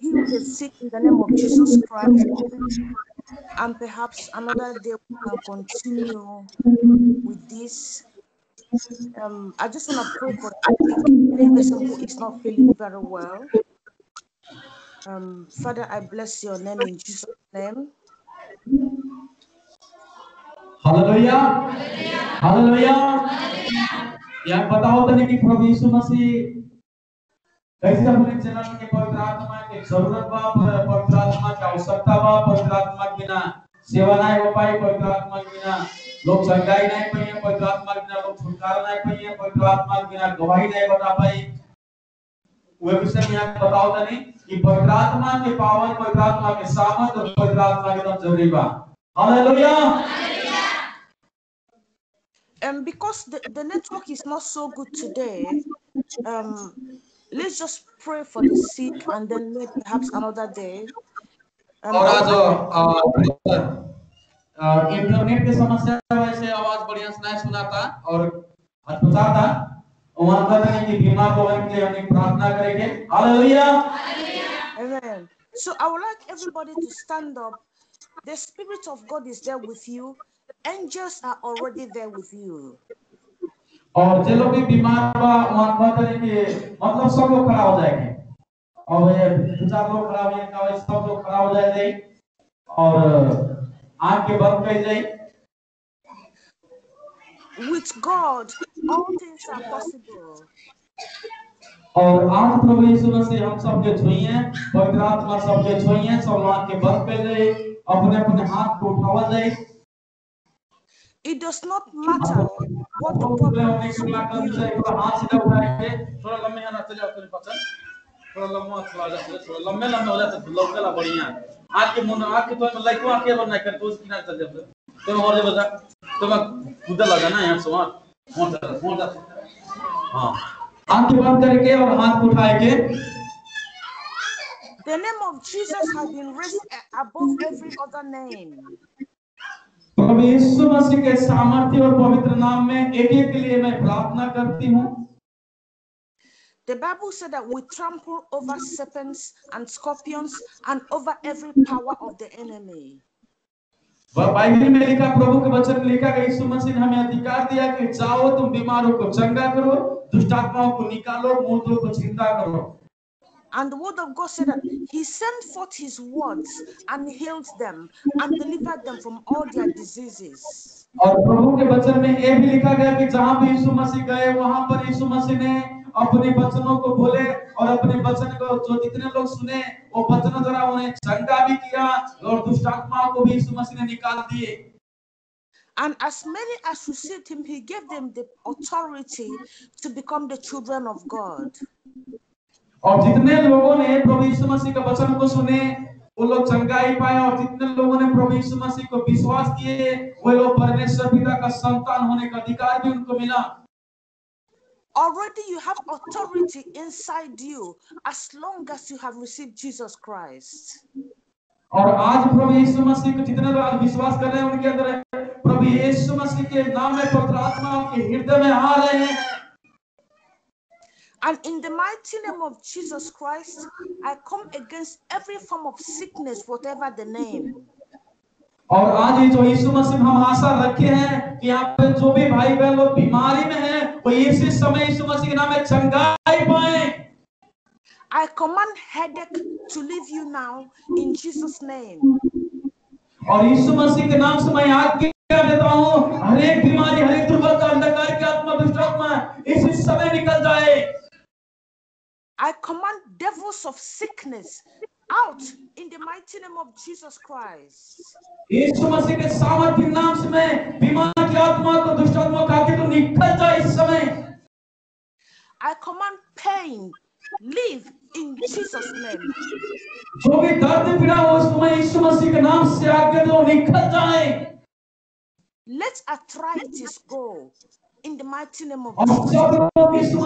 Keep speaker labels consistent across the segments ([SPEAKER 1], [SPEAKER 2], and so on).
[SPEAKER 1] You can sit in the name of Jesus Christ. And perhaps another day we can continue with this. Um, I just want to pray for any person who is not feeling very well. Um, Father, I bless your name in Jesus' name.
[SPEAKER 2] Hallelujah. Hallelujah. Hallelujah. Yang bertahu tadi di Provinsi masih कैसे अपने चलन के पवित्र आत्मा के ज़रूरत बा पवित्र आत्मा की आवश्यकता बा पवित्र आत्मा के बिना सेवा नहीं हो पाई पवित्र आत्मा के बिना लोग चंगाई नहीं पाई पवित्र आत्मा के बिना लोग छुटकारा नहीं पाई पवित्र आत्मा के बिना गवाही नहीं बता पाई। वह विषय में यहाँ बताओ तने कि पवित्र आत्मा के पावन पवित्र आत्मा के सामर्थ पवित्र आत्मा के एकदम ज़रूरी बा hallelujah.
[SPEAKER 1] Um, because the, the network is not so good today, um, let's just pray for the sick and then maybe perhaps another day. Um,
[SPEAKER 2] और आज
[SPEAKER 1] I-
[SPEAKER 2] अ, अ, इंटरनेट की समस्या की वजह से आवाज बढ़िया से नहीं सुना था और हटपटा था वहां पर है कि बीमार लोगों के लिए हमने प्रार्थना करेंगे hallelujah
[SPEAKER 1] Amen. So I would like everybody to stand up. The Spirit of God is there with you. Angels are already there with you.
[SPEAKER 2] और जो लोग भी बीमार वहाँ है कि मतलब सब लोग खड़ा हो जाएँगे। और ये दो चार लोग खड़ा हो सब लोग खड़ा हो जाएँगे। और आँख के बंद कर जाए।
[SPEAKER 1] With God, all things are possible.
[SPEAKER 2] और आज प्रभु यीशु मसीह हम सबके छुइए पवित्र आत्मा सबके छुइए सब लोग के बंद कर जाए अपने अपने हाथ को उठावा जाए।
[SPEAKER 1] It does not matter what the problem is The name of Jesus has been raised above every other name.
[SPEAKER 2] प्रभु यीशु मसीह के सामर्थ्य और पवित्र नाम में एक एक के लिए मैं प्रार्थना करती हूँ
[SPEAKER 1] The Bible said that we trample over serpents and scorpions and over every power of the enemy.
[SPEAKER 2] वह बाइबल में लिखा प्रभु के वचन में लिखा कि यीशु मसीह ने हमें अधिकार दिया कि जाओ तुम बीमारों को चंगा करो दुष्ट आत्माओं को निकालो मूर्तों को चिंता करो
[SPEAKER 1] And the word of God said that He sent forth His words and healed them and delivered them from all their diseases.
[SPEAKER 2] और प्रभु के वचन में यह भी लिखा गया कि जहां भी यीशु मसीह गए वहां पर यीशु मसीह ने अपने वचनों को बोले और अपने वचन को जो जितने लोग सुने वो वचनों द्वारा उन्हें चंगा भी किया और दुष्ट आत्माओं को भी यीशु मसीह ने निकाल दिए
[SPEAKER 1] And as many as received Him, He gave them the authority to become the children of God.
[SPEAKER 2] और जितने लोगों ने प्रभु यीशु मसीह के वचन को सुने वो लोग चंगाई पाए और जितने लोगों ने प्रभु यीशु मसीह को विश्वास किए वो लोग परमेश्वर पिता का संतान होने का अधिकार भी उनको मिला
[SPEAKER 1] Already you have authority inside you as long as you have received Jesus Christ.
[SPEAKER 2] और आज प्रभु यीशु मसीह को जितने लोग विश्वास कर रहे हैं उनके अंदर प्रभु यीशु मसीह के नाम में पवित्र आत्मा उनके हृदय में आ रहे हैं
[SPEAKER 1] And in the mighty name of Jesus Christ, I come against every form of sickness, whatever the name.
[SPEAKER 2] और आज ये जो यीशु मसीह हम आशा रखे हैं कि यहाँ पे जो भी भाई बहन लोग बीमारी में हैं वो इसी समय यीशु मसीह के नाम में चंगाई पाए
[SPEAKER 1] I command headache to leave you now in Jesus' name.
[SPEAKER 2] और यीशु मसीह के नाम से मैं आज्ञा देता हूँ हर एक बीमारी हर एक दुर्बलता अंधकार की आत्मा दुष्ट आत्मा इसी समय निकल जाए
[SPEAKER 1] I command devils of sickness out in the mighty name of Jesus Christ.
[SPEAKER 2] यीशु मसीह के सामर्थ्य के नाम से मैं बीमार की आत्मा को दुष्ट आत्मा का आके तो निकल जाए इस समय
[SPEAKER 1] I command pain leave in Jesus' name.
[SPEAKER 2] जो भी दर्द पीड़ा हो उस समय यीशु मसीह के नाम से आके तो निकल जाए
[SPEAKER 1] Let arthritis go in the mighty name of
[SPEAKER 2] और
[SPEAKER 1] Jesus.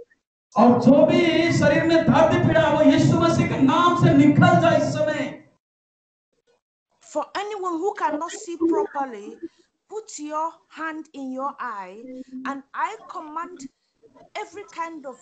[SPEAKER 2] और जो भी शरीर में दर्द पीड़ा है, वो यीशु मसीह के नाम से निकल जाए इस समय
[SPEAKER 1] For anyone who cannot see properly, put your hand in your eye and I command every kind of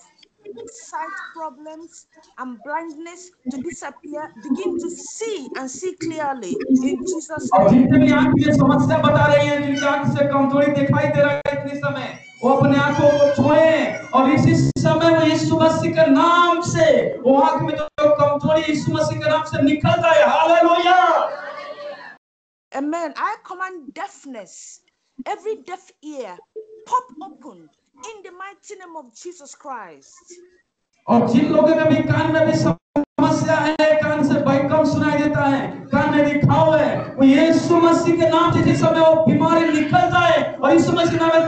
[SPEAKER 1] sight problems and blindness to disappear. Begin to see and see clearly in Jesus'
[SPEAKER 2] और
[SPEAKER 1] name.
[SPEAKER 2] जितने भी आंख की समस्या बता रही हैं जिनकी आंख से कमजोरी दिखाई दे रहा है इतने समय वो अपने आँखों को छुए और इसी समय वो यीशु मसीह के नाम से वो आँख में जो कमज़ोरी यीशु मसीह के नाम से निकल जाए hallelujah
[SPEAKER 1] Amen. I command deafness, every deaf ear, pop open in the mighty name of Jesus Christ.
[SPEAKER 2] और जिन लोगों के भी कान में भी समस्या है कान से भाई कम सुनाई देता है कान में भी खाओ है वो यीशु मसीह के नाम से जिस समय वो बीमारी निकल जाए और यीशु मसीह के नाम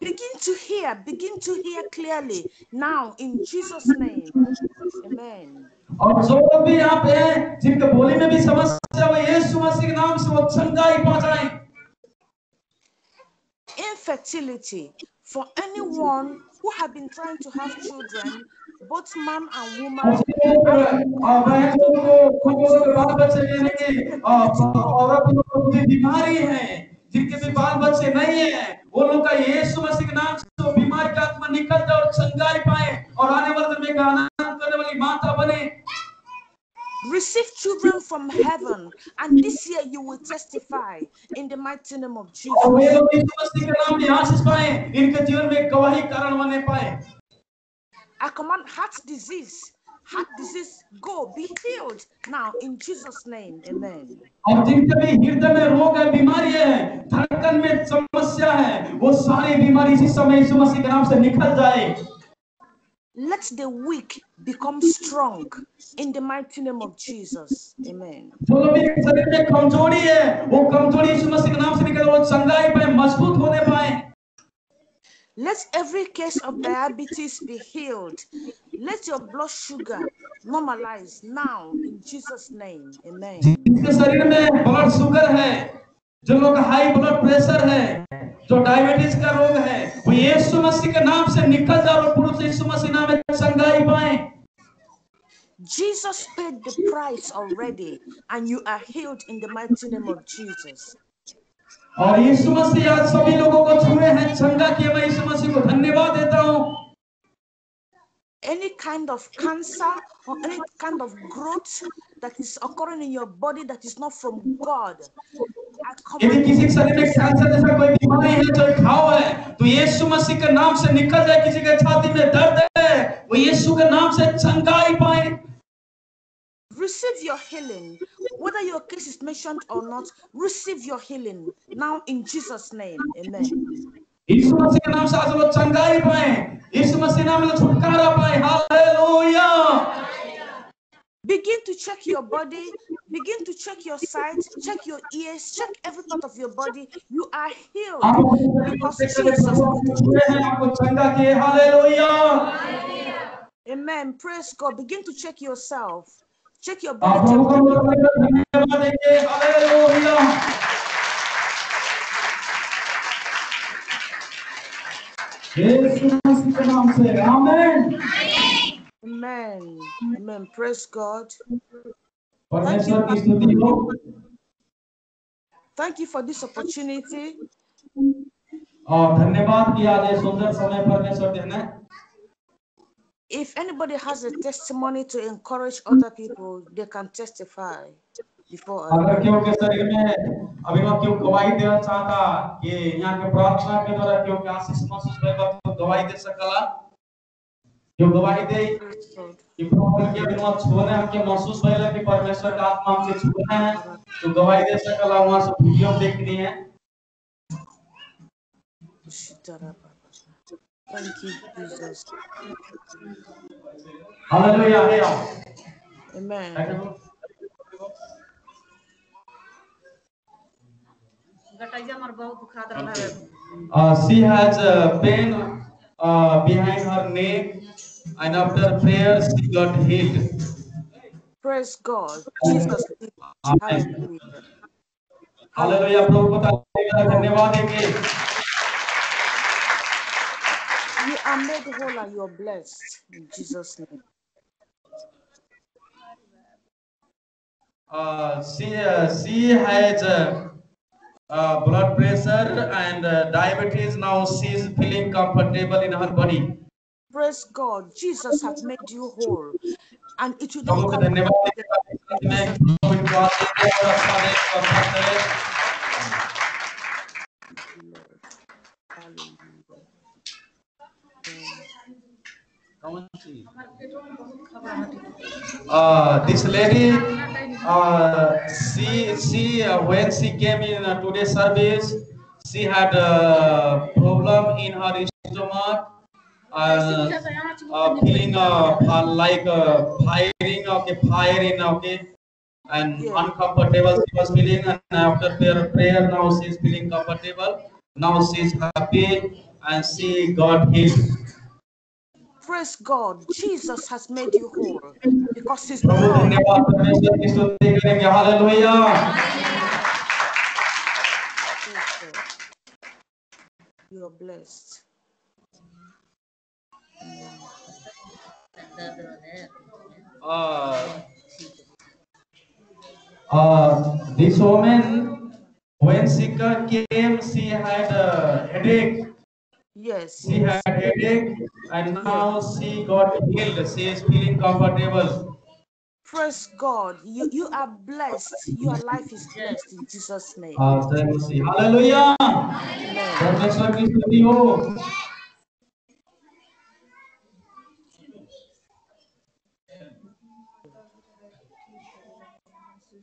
[SPEAKER 1] Begin to hear, begin to hear clearly now in Jesus' name. Amen.
[SPEAKER 2] और जो लोग भी यहाँ पे हैं जिनके बोली में भी समस्या है, वो यीशु मसीह के नाम से वो चंगाई पहुंचाएं
[SPEAKER 1] Infertility for anyone who have been trying to have children, both man and
[SPEAKER 2] और
[SPEAKER 1] woman.
[SPEAKER 2] जिन लोग, अ, बहनों को खुद लोगों के बाल बच्चे लेने की अ, औरतों को भी बीमारी है जिनके भी बाल बच्चे नहीं है वो लोग का यीशु मसीह के नाम से वो बीमारी का आत्मा निकल जाए और चंगाई पाए और आने वाले दिन में आनंद करने वाली माता बने
[SPEAKER 1] Receive children from heaven, and this year you will testify in the mighty name of Jesus.
[SPEAKER 2] लोग यीशु मसीह के नाम में आशीष पाए इनके जीवन में एक गवाही कारण बने पाए
[SPEAKER 1] I command heart disease, heart disease, go be healed now in Jesus' name. Amen.
[SPEAKER 2] और जिनके भी हृदय में रोग है बीमारी है धड़कन में समस्या है वो सारी बीमारी इसी समय यीशु मसीह के नाम से निकल जाए
[SPEAKER 1] Let the weak become strong in the mighty name of Jesus. Amen.
[SPEAKER 2] जो लोग शरीर में कमज़ोरी है वो कमज़ोरी यीशु मसीह के नाम से निकल वो चंगाई पाए मज़बूत होने पाए
[SPEAKER 1] Let every case of diabetes be healed. Let your blood sugar normalize now in Jesus' name. Amen.
[SPEAKER 2] जिनके शरीर में ब्लड शुगर है जो लोग हाई ब्लड प्रेशर है जो डायबिटीज का रोग है वो यीशु मसीह के नाम से निकल जाए और पुरुष यीशु मसीह नाम में चंगाई पाए
[SPEAKER 1] Jesus paid the price already, and you are healed in the mighty name of Jesus.
[SPEAKER 2] और यीशु मसीह आज सभी लोगों को छुए हैं चंगा किए। मैं यीशु मसीह को धन्यवाद देता हूँ।
[SPEAKER 1] Any kind of cancer or any kind of growth that is occurring in your body that is not from God,
[SPEAKER 2] यदि किसी के शरीर में कैंसर जैसा कोई बीमारी है जो घाव है तो यीशु मसीह के नाम से निकल जाए। किसी के छाती में दर्द है वो यीशु के नाम से चंगाई पाए।
[SPEAKER 1] receive your healing, whether your case is mentioned or not. Receive your healing now in Jesus' name. Amen.
[SPEAKER 2] यीशु मसीह के नाम से आज वो चंगाई पाए यीशु मसीह नाम में छुटकारा पाए hallelujah
[SPEAKER 1] Begin to check your body, begin to check your sight, check your ears, check every part of your body. You are healed
[SPEAKER 2] आप
[SPEAKER 1] because Jesus.
[SPEAKER 2] छुए हैं आपको चंगा किए hallelujah
[SPEAKER 1] Amen. Praise God. Begin to check yourself. Check your
[SPEAKER 2] आप
[SPEAKER 1] body
[SPEAKER 2] लोगों
[SPEAKER 1] temperature.
[SPEAKER 2] को धन्यवाद देंगे हालेलुया यीशु मसीह के नाम से आमीन
[SPEAKER 1] Amen. Amen. Praise God.
[SPEAKER 2] परमेश्वर की स्तुति हो
[SPEAKER 1] Thank you for this opportunity.
[SPEAKER 2] और धन्यवाद कि आज ये सुंदर समय परमेश्वर देने
[SPEAKER 1] If anybody has a testimony to encourage other people, they can testify before
[SPEAKER 2] क्यों के शरीर में गवाही देना चाहता कि यहाँ के प्रार्थना के द्वारा क्यों के आशीष महसूस गवाही दे सकला क्यों गवाही दे कि प्रभु के हमके महसूस भइला कि परमेश्वर का आत्मा हमके छुना है तो गवाही दे सकला वहाँ से वीडियो देखनी है
[SPEAKER 1] Thank you, Jesus.
[SPEAKER 2] Hallelujah hey
[SPEAKER 1] Amen.
[SPEAKER 3] गटैया हमर बहुत दुखात रहल है
[SPEAKER 2] Uh, she has uh, pain uh, behind her neck, and after prayer, she got healed.
[SPEAKER 1] Praise God. Jesus. did it.
[SPEAKER 2] Amen.
[SPEAKER 1] Hallelujah.
[SPEAKER 2] Hallelujah प्रभु को तालियों से धन्यवाद देंगे
[SPEAKER 1] you are made whole and you're blessed in Jesus' name.
[SPEAKER 2] Uh, she, uh, she has uh, uh, blood pressure and uh, diabetes. Now she's feeling comfortable in her body.
[SPEAKER 1] Praise God. Jesus has made you whole. And it will not come. The
[SPEAKER 2] Uh, this lady, uh, she she uh, when she came in uh, today's service, she had a problem in her stomach, uh, uh, feeling uh, like uh, firing, okay, firing, okay, and uncomfortable. She was feeling, and after prayer, prayer now she is feeling comfortable. Now she is happy, and she got healed.
[SPEAKER 1] Praise God, Jesus has made you whole because He's Hallelujah. You are blessed.
[SPEAKER 2] Uh, uh, this woman, when she came, she had a headache.
[SPEAKER 1] Yes.
[SPEAKER 2] she
[SPEAKER 1] yes.
[SPEAKER 2] had headache and now she got healed she is feeling comfortable
[SPEAKER 1] Praise God. You you are blessed. Your life is blessed in Jesus' name.
[SPEAKER 2] uh, जय मसीह hallelujah
[SPEAKER 1] Amen.
[SPEAKER 2] परमेश्वर की स्तुति हो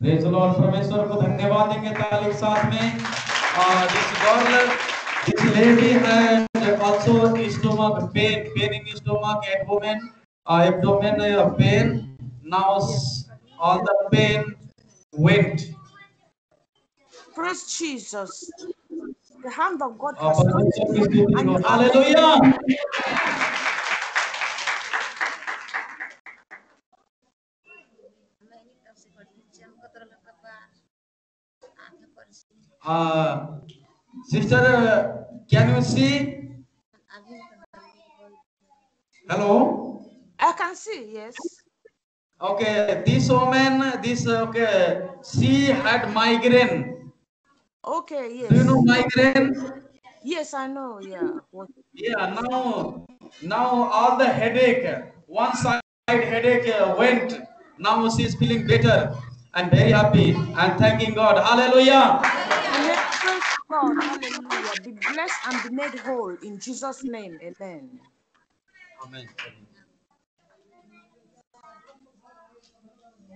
[SPEAKER 2] Praise the Lord. परमेश्वर को धन्यवाद देंगे ताली के साथ में uh, this girl this lady had also stomach pain, pain in the stomach, abdomen, uh, abdomen uh, pain. Now all the pain went.
[SPEAKER 1] Praise Jesus. The hand of God has uh, God.
[SPEAKER 2] Hallelujah. Uh, sister, uh, can you see hello
[SPEAKER 1] I can see, yes.
[SPEAKER 2] Okay, this woman, this okay, she had migraine.
[SPEAKER 1] Okay, yes.
[SPEAKER 2] Do you know migraine?
[SPEAKER 1] Yes, I know, yeah. What
[SPEAKER 2] Yeah. Now, now all the headache, one side headache went. Now she is feeling better and very happy and thanking God. Hallelujah.
[SPEAKER 1] Praise God. Hallelujah. Be blessed and be made whole in Jesus' name. Amen.
[SPEAKER 2] Amen.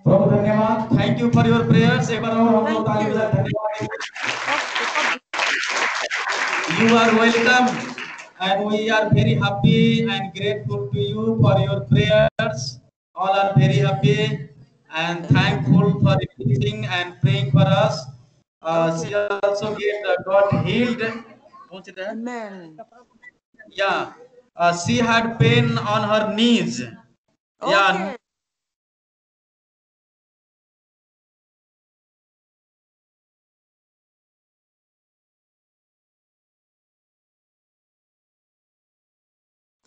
[SPEAKER 2] प्रभु धन्यवाद thank you for your prayers एक बार और हम लोग
[SPEAKER 1] Thank
[SPEAKER 2] ताली
[SPEAKER 1] you.
[SPEAKER 2] बजा धन्यवाद देंगे।
[SPEAKER 1] Okay, God
[SPEAKER 2] You are welcome, and we are very happy and grateful to you for your prayers. All are very happy and thankful for everything and praying for us. Uh,
[SPEAKER 1] Okay.
[SPEAKER 2] She also get uh, got healed. What's it, uh?
[SPEAKER 1] Amen.
[SPEAKER 2] Yeah, uh, she had pain on her knees. Yeah,
[SPEAKER 1] Okay.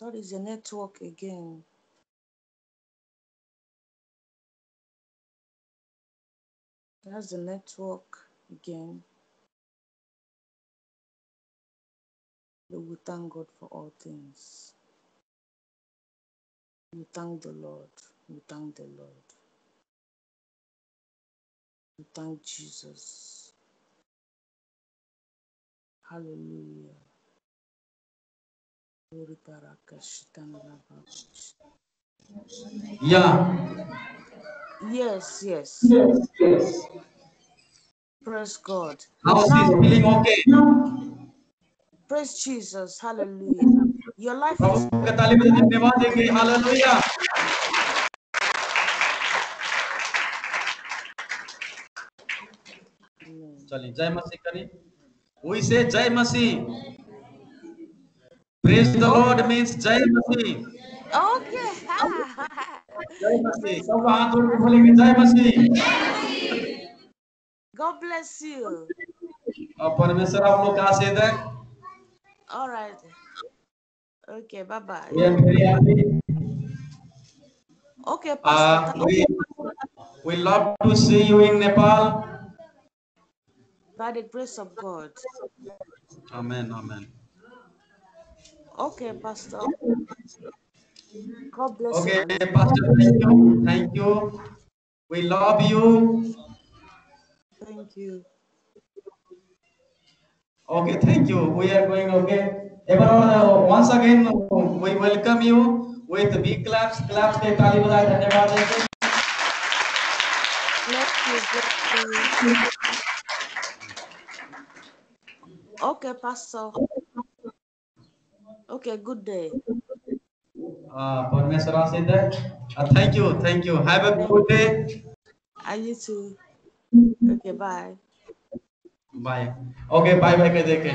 [SPEAKER 1] That is a network again. That's the network again. We thank God for all things. We thank the Lord. We thank the Lord. We thank Jesus. Hallelujah. Glory baraka shitana laba.
[SPEAKER 2] yeah.
[SPEAKER 1] Yes, yes.
[SPEAKER 2] Yes, yes.
[SPEAKER 1] Praise God.
[SPEAKER 2] She's
[SPEAKER 1] Now,
[SPEAKER 2] feeling okay.
[SPEAKER 1] Praise Jesus. Hallelujah. Your life is.
[SPEAKER 2] We say jai masi praise the lord means jai masi
[SPEAKER 1] okay
[SPEAKER 2] jai masi sab haath uthke
[SPEAKER 1] god bless you
[SPEAKER 2] और परमेश्वर आप लोग का आशीर्वाद
[SPEAKER 1] All right. Okay, bye bye.
[SPEAKER 2] We are very happy.
[SPEAKER 1] Okay,
[SPEAKER 2] Uh,
[SPEAKER 1] Pastor.
[SPEAKER 2] we, we love to see you in Nepal.
[SPEAKER 1] By the grace of God.
[SPEAKER 2] Amen, amen.
[SPEAKER 1] Okay, Pastor. God bless
[SPEAKER 2] Okay,
[SPEAKER 1] you.
[SPEAKER 2] Pastor, thank you. Thank you. We love you.
[SPEAKER 1] Thank you.
[SPEAKER 2] Okay, thank you. We are going, okay. Everyone, uh, once again, we welcome you with big claps. Claps के ताली बजाए धन्यवाद देंगे
[SPEAKER 1] Bless you. Bless you. Okay, Pastor. Okay, good day.
[SPEAKER 2] Uh, परमेश्वर आशीष है Uh, thank you, thank you. Have a good day.
[SPEAKER 1] And you too. Okay, bye.
[SPEAKER 2] Bye okay bye bye कह देखे